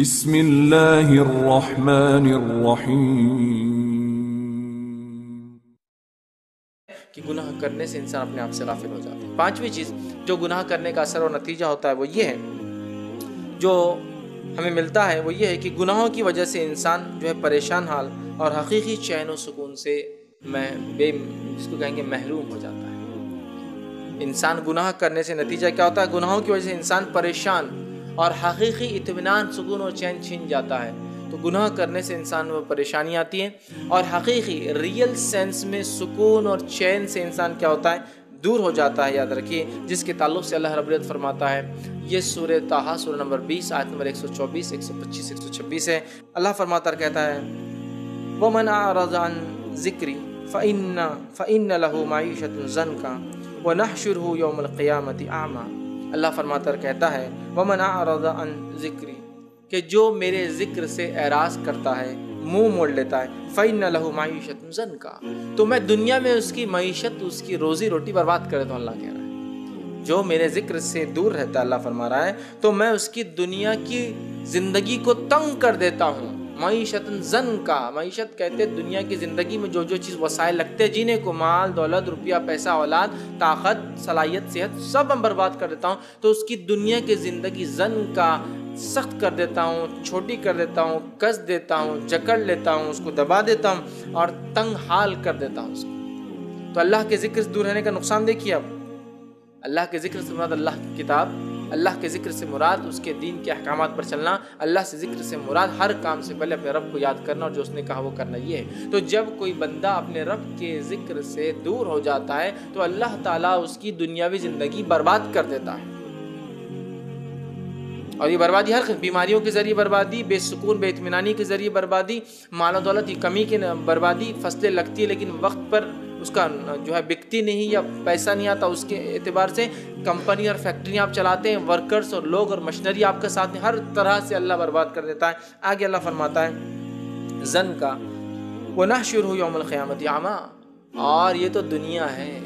بسم اللہ الرحمن الرحیم کہ گناہ کرنے سے انسان اپنے آپ سے غافل ہو جاتا ہے۔ پانچویں چیز جو گناہ کرنے کا اثر اور نتیجہ ہوتا ہے وہ یہ ہے، جو ہمیں ملتا ہے وہ یہ ہے کہ گناہوں کی وجہ سے انسان جو ہے پریشان حال اور حقیقی چین و سکون سے میں بے جس کو کہیں گے محروم ہو جاتا ہے۔ انسان گناہ کرنے سے نتیجہ کیا ہوتا ہے؟ گناہوں کی وجہ سے انسان پریشان اور حقیقی اطمینان، سکون اور چین چھین جاتا ہے۔ تو گناہ کرنے سے انسان میں پریشانی آتی ہے اور حقیقی ریئل سینس میں سکون اور چین سے انسان کیا ہوتا ہے؟ دور ہو جاتا ہے، یاد رکھیے، جس کے تعلق سے اللہ رب فرماتا ہے۔ یہ سورہ تاہا سورہ نمبر بیس، آیت نمبر ایک سو چوبیس، ایک سو پچیس، ایک سو چھبیس ہے۔ اللہ فرماتا کہتا ہے، وَمَنْ أَعْرَضَ عَنْ ذِكْرِ فَإِنَّ فَإِنَّ لَهُ مَعِيشَةٌ زَنْكَ وَنَحْشُرُهُ يَوْمَ الْقِيَامَةِ أَعْمَى۔ اللہ فرماتا کہتا ہے، وَمَنْ أَعْرَضَ عَنْ ذِكْرِ کہ جو میرے ذکر سے اعراض کرتا ہے، منہ موڑ لیتا ہے، فَإِنَّ لَهُ مَعِيشَةٌ زَنْكَ تو میں دنیا میں اس کی معیشت، اس کی روزی روٹی برباد کر دیتا ہوں، اللہ کہہ رہا ہے۔ جو میرے ذکر سے دور رہتا ہے، اللہ فرما رہا ہے، تو میں اس کی دنیا کی زندگی کو تنگ کر دیتا ہوں۔ معیشت زن کا۔ معیشت کہتے دنیا کی زندگی میں جو جو چیز وسائل لگتے جینے کو مال، دولت، روپیہ، پیسہ، اولاد، طاقت، صلاحیت، صحت، سب ہم برباد کر دیتا ہوں۔ تو اس کی دنیا کی زندگی زن کا سخت کر دیتا ہوں، چھوٹی کر دیتا ہوں، کس دیتا ہوں، جکڑ لیتا ہوں، اس کو دبا دیتا ہوں اور تنگ حال کر دیتا ہوں اس کو۔ تو اللہ کے ذکر سے دور رہنے کا نقصان دیکھیے اب۔ اللہ کے ذکر سے مراد اللہ کی کتاب۔ اللہ کے ذکر سے مراد، اس کے دین کے احکامات پر چلنا، اللہ سے ذکر سے مراد ہر کام سے پہلے اپنے رب کو یاد کرنا اور جو اس نے کہا وہ کرنا یہ ہے۔ تو جب کوئی بندہ اپنے رب کے ذکر سے دور ہو جاتا ہے، تو اللہ تعالیٰ اس کی دنیاوی زندگی برباد کر دیتا ہے۔ اور یہ بربادی ہر بیماریوں کے ذریعے بربادی، بے سکون، بے اطمینانی کے ذریعے بربادی، مال و دولت کی کمی کی بربادی، فصلیں لگتی ہے لیکن وقت پر اس کا، جو ہے، بکتی نہیں یا پیسہ نہیں آتا اس کے اعتبار سے، کمپنی اور فیکٹریاں آپ چلاتے ہیں، ورکرز اور لوگ اور مشنری آپ کے ساتھ ہیں، ہر طرح سے اللہ برباد کر دیتا ہے۔ آگے اللہ فرماتا ہے، زن کا وہ نہ شروع ہو یوم القیامت عامہ اور یہ تو دنیا ہے۔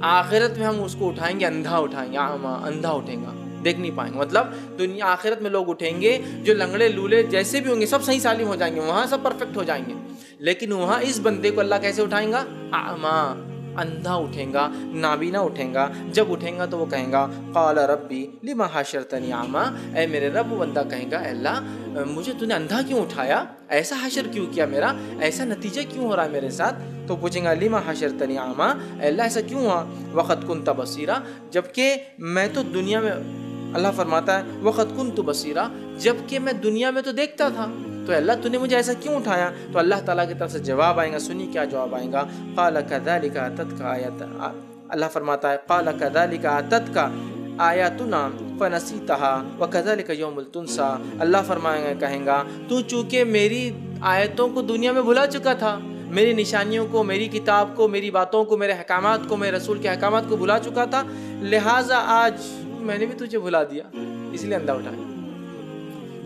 آخرت میں ہم اس کو اٹھائیں گے، اندھا اٹھائیں گے عامہ اندھا اٹھیں گا۔ دیکھ نہیں پائیں گے۔ مطلب دنیا آخرت میں لوگ اٹھیں گے، جو لنگڑے لولے جیسے بھی ہوں گے، سب صحیح سالم ہو جائیں گے، وہاں سب پرفیکٹ ہو جائیں گے۔ لیکن وہاں اس بندے کو اللہ کیسے اٹھائیں گا؟ آما اندھا اٹھیں گا، نابینا اٹھیں گا۔ جب اٹھیں گا تو وہ کہیں گا، قال ربی، لما حشرتنی عاما اے میرے رب، وہ بندہ کہیں گا، اے اللہ، مجھے تو نے اندھا کیوں اٹھایا؟ ایسا حشر کیوں کیا میرا؟ ایسا نتیجہ کیوں ہو رہا ہے میرے ساتھ؟ تو پوچھیں گا، لما حشرتنی عاما اے اللہ، ایسا کیوں ہوا؟ وقت کن تبصیرہ جبکہ میں تو دنیا میں اللہ فرماتا ہے وقت کن تو بصیرہ جبکہ میں دنیا میں تو دیکھتا تھا۔ تو اللہ تو نے مجھے ایسا کیوں اٹھایا؟ تو اللہ تعالیٰ کی طرف سے جواب آئیں گا، سنی کیا جواب آئیں گا؟ قال كذلك اتت کا آیت اللہ فرماتا ہے، قال كذلك اتت کا آیاتنا اللہ فرمائیں گا، کہیں گا، تو چونکہ میری آیتوں کو دنیا میں بھلا چکا تھا، میری نشانیوں کو، میری کتاب کو، میری باتوں کو، میرے حکامات کو، میرے رسول کے حکامات کو بھلا چکا تھا، لہٰذا آج میں نے بھی تجھے بھلا دیا، اس لیے اندھا اٹھایا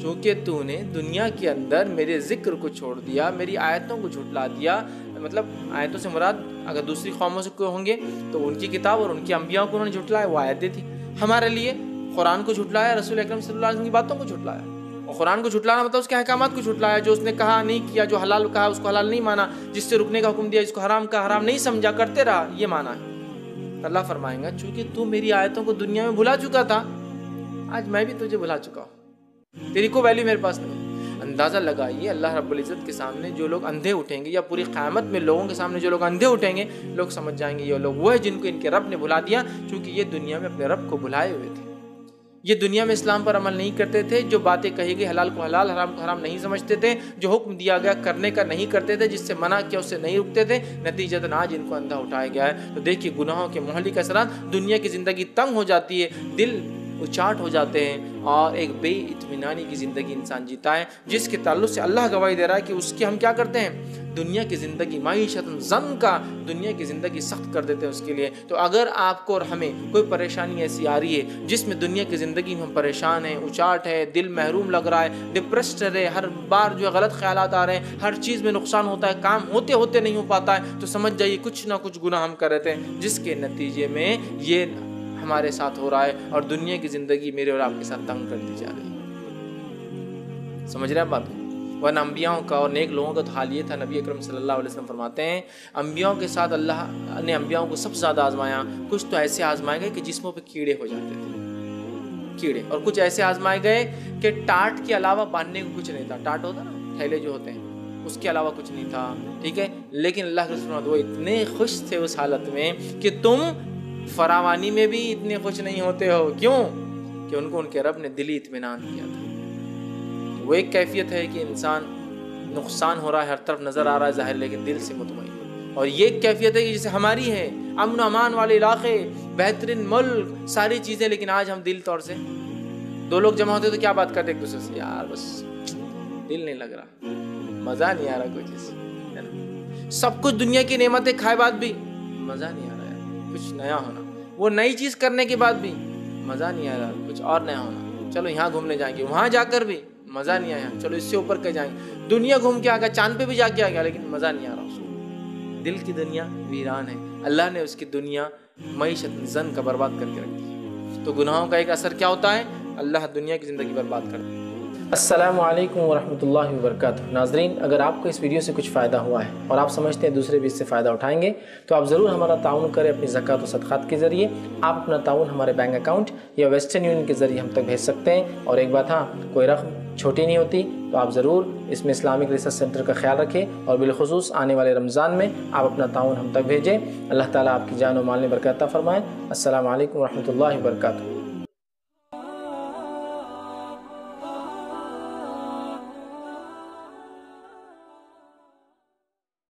چونکہ تو نے دنیا کے اندر میرے ذکر کو چھوڑ دیا، میری آیتوں کو جھٹلا دیا مطلب آیتوں سے مراد اگر دوسری قوموں سے کوئی ہوں گے تو ان کی کتاب اور ان کی انبیاء کو انہوں نے جھٹلایا، وہ آیتیں تھی۔ ہمارے لیے قرآن کو جھٹلایا، رسول اکرم صلی اللہ علیہ وسلم کی باتوں کو جھٹلایا۔ اور قرآن کو جھٹلانا مطلب اس کے احکامات کو جھٹلایا، جو اس نے کہا نہیں کیا، جو حلال کہا، اس کو حلال نہیں مانا، جس سے رکنے کا حکم دیا جس کو حرام کا حرام نہیں سمجھا، کرتے رہا، یہ مانا ہے۔ اللہ فرمائیں گا، چونکہ تو میری آیتوں کو دنیا میں بھلا چکا تھا، آج میں بھی تجھے بھلا چکا ہوں۔ تیری کو ویلیو میرے پاس نہیں۔ اندازہ لگائیے اللہ رب العزت کے سامنے جو لوگ اندھے اٹھیں گے یا پوری قیامت میں لوگوں کے سامنے جو لوگ اندھے اٹھیں گے، لوگ سمجھ جائیں گے یہ لوگ وہ ہے جن کو ان کے رب نے بھلا دیا، چونکہ یہ دنیا میں اپنے رب کو بھلائے ہوئے تھے۔ یہ دنیا میں اسلام پر عمل نہیں کرتے تھے، جو باتیں کہی گئی، حلال کو حلال، حرام کو حرام نہیں سمجھتے تھے، جو حکم دیا گیا کرنے کا نہیں کرتے تھے، جس سے منع کیا، اس سے نہیں رکتے تھے نتیجہ آج ان کو اندھا اٹھایا گیا ہے۔ تو دیکھیے، گناہوں کے محلی کا اثرات، دنیا کی زندگی تنگ ہو جاتی ہے، دل اچاٹ ہو جاتے ہیں اور ایک بے اطمینانی کی زندگی انسان جیتا ہے، جس کے تعلق سے اللہ گواہی دے رہا ہے کہ اس کی ہم کیا کرتے ہیں؟ دنیا کی زندگی معیشت زن کا دنیا کی زندگی سخت کر دیتے ہیں اس کے لیے۔ تو اگر آپ کو اور ہمیں کوئی پریشانی ایسی آ رہی ہے جس میں دنیا کی زندگی میں ہم پریشان ہیں، اچاٹ ہے، دل محروم لگ رہا ہے ڈپریسڈ ہے ہر بار جو ہے غلط خیالات آ رہے ہیں، ہر چیز میں نقصان ہوتا ہے، کام ہوتے ہوتے نہیں ہو پاتا ہے، تو سمجھ جائیے کچھ نہ کچھ گناہ ہم کر رہے ہیں جس کے نتیجے میں یہ ہمارے ساتھ ہو رہا ہے اور دنیا کی زندگی میرے اور آپ کے ساتھ تنگ کر دی جا رہی ہے۔ سمجھ رہے ہیں بات؟ ورنہ انبیاؤں کا اور نیک لوگوں کا تو حال یہ تھا، نبی اکرم صلی اللہ علیہ وسلم فرماتے ہیں، انبیاؤں کے ساتھ اللہ نے انبیاؤں کو سب سے زیادہ آزمایا۔ کچھ تو ایسے آزمائے گئے کہ جسموں پہ کیڑے ہو جاتے تھے۔ کیڑے۔ اور کچھ ایسے آزمائے گئے کہ ٹاٹ کے علاوہ باندھنے کو کچھ نہیں تھا۔ ٹاٹ ہوتا نا، تھیلے جو ہوتے ہیں، اس کے علاوہ کچھ نہیں تھا۔ ٹھیک ہے؟ لیکن اللہ کے رسول وہ اتنے خوش تھے اس حالت میں کہ تم فراوانی میں بھی اتنے خوش نہیں ہوتے ہو؟ کیوں؟ کہ ان کو ان کے رب نے دلی اطمینان کیا تھا۔ وہ ایک کیفیت ہے کہ انسان نقصان ہو رہا ہے، ہر طرف نظر آ رہا ہے ظاہر، لیکن دل سے مطمئن۔ اور یہ ایک کیفیت ہے کہ جیسے ہماری ہے امن و امان والے علاقے، بہترین ملک، ساری چیزیں، لیکن آج ہم دل طور سے دو لوگ جمع ہوتے تو کیا بات کرتے ایک دوسرے سے؟ یار، بس دل نہیں لگ رہا۔ مزہ نہیں آ رہا کوئی چیز۔ سب کچھ دنیا کی نعمتیں، کھائے بعد بھی، مزہ نہیں آ رہا۔ کچھ نیا ہونا۔ وہ نئی چیز کرنے کے بعد بھی مزہ نہیں آ رہا کچھ اور نیا ہونا۔ چلو یہاں گھومنے جائیں گے، وہاں جا کر بھی مزہ نہیں آیا۔ چلو اس سے اوپر کے جائیں۔ گے دنیا گھوم کے آ گیا، چاند پہ بھی جا کے آ گیا، لیکن مزہ نہیں آ رہا۔ اس کو دل کی دنیا ویران ہے۔ اللہ نے اس کی دنیا معیشت، زن کا برباد کر کے رکھی تو گناہوں کا ایک اثر کیا ہوتا ہے؟ اللہ دنیا کی زندگی برباد کر السلام علیکم ورحمۃ اللہ وبرکاتہ۔ ناظرین، اگر آپ کو اس ویڈیو سے کچھ فائدہ ہوا ہے اور آپ سمجھتے ہیں دوسرے بھی اس سے فائدہ اٹھائیں گے، تو آپ ضرور ہمارا تعاون کریں اپنی زکوٰۃ و صدقات کے ذریعے۔ آپ اپنا تعاون ہمارے بینک اکاؤنٹ یا ویسٹرن یونین کے ذریعے ہم تک بھیج سکتے ہیں۔ اور ایک بات ہاں کوئی رقم چھوٹی نہیں ہوتی، تو آپ ضرور اس میں اسلامک ریسرچ سینٹر کا خیال رکھیں۔ اور بالخصوص آنے والے رمضان میں آپ اپنا تعاون ہم تک بھیجیں۔ اللہ تعالیٰ آپ کی جان و مال میں برکاتہ فرمائیں السلام علیکم ورحمۃ اللہ وبرکاتہ۔